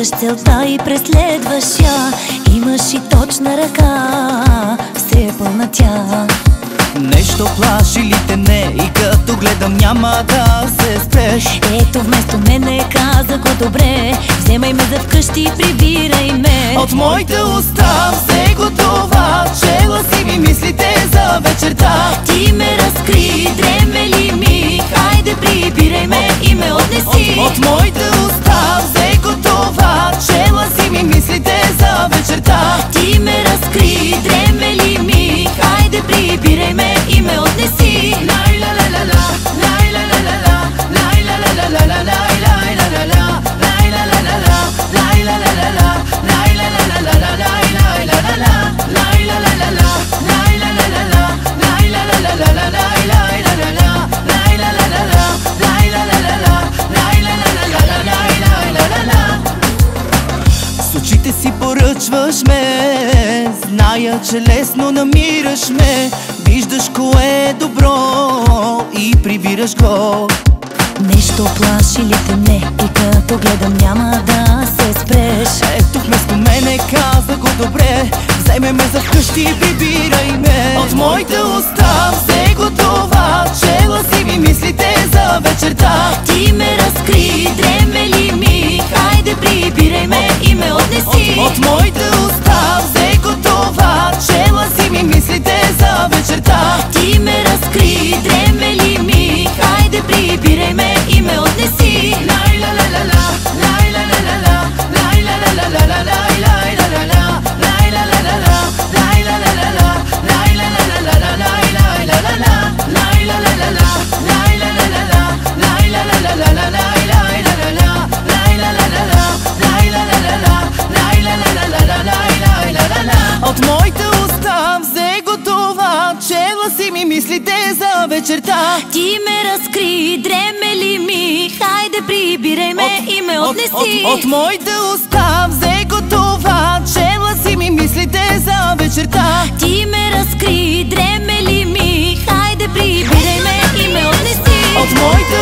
целта и преследваш я Имаш и точна ръка, все е пълна тя. Нещо плаши ли те? Не и като гледам няма да се спреш. Ето вместо мене каза го добре Вземай ме за вкъщи и прибирай ме. От моите уста взе го това Чела си ми мислите за вечерта. Ти ме разкри, С очите си поръчваш ме. Зная, че лесно намираш ме. Виждаш кое е добро И прибираш го. Нещо плаши ли те? Не. И като гледам няма да се спреш. Ето вместо мене каза го добре Вземе ме за вкъщи и прибирай ме. От моите уста взе го това Чела си ми мислите за вечерта вечерта Ти ме разкри, дремели ми? Хайде прибирай ме от, и ме отнеси От, от, от моите уста взе го това Чела си ми мислите за вечерта. Ти ме разкри, дремели ми? Хайде прибирай ме и ме отнеси. От моите